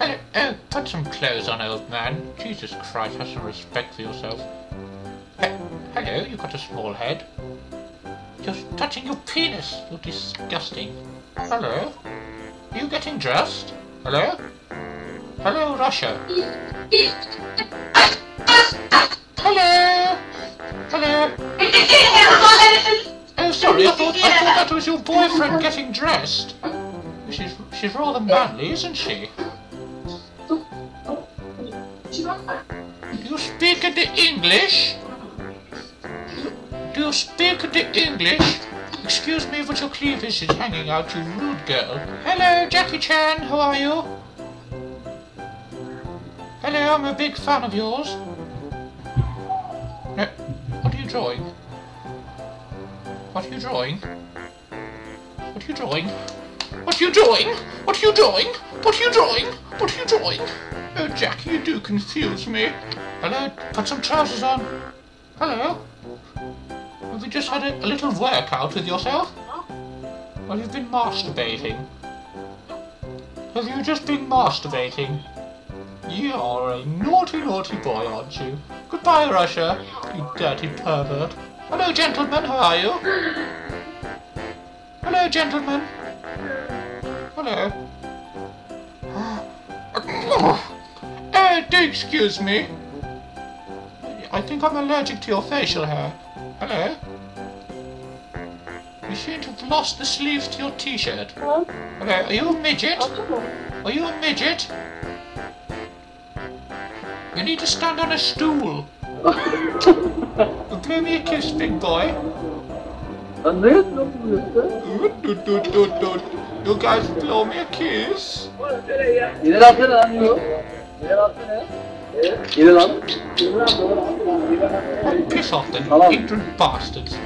Hello, oh, put some clothes on, old man. Jesus Christ, have some respect for yourself. He- hello, you've got a small head. You're touching your penis. You're disgusting. Hello? Are you getting dressed? Hello? Hello, Russia. Hello? Hello? Oh, sorry, I thought, I thought that was your boyfriend getting dressed. She's, she's rather manly, isn't she? Do you speak the English? Do you speak the English? Excuse me, but your cleavage is hanging out, you rude girl. Hello, Jackie Chan, how are you? Hello, I'm a big fan of yours. No, what are you drawing? What are you drawing? What are you drawing? What are you drawing? What are you drawing? What are you drawing? What are you drawing? Jackie, you do confuse me. Hello, put some trousers on. Hello. Have you just had a, a little workout with yourself? Well, you've been masturbating? Have you just been masturbating? You are a naughty, naughty boy, aren't you? Goodbye, Russia, you dirty pervert. Hello, gentlemen, how are you? Hello, gentlemen. Hello. do excuse me. I think I'm allergic to your facial hair. Hello? You seem to have lost the sleeves to your t-shirt. Hello? Hello, are you a midget? Are you a midget? You need to stand on a stool. Give me a kiss, big boy. You guys blow me a kiss? Irland? Irland? Piss off then, ignorant bastards.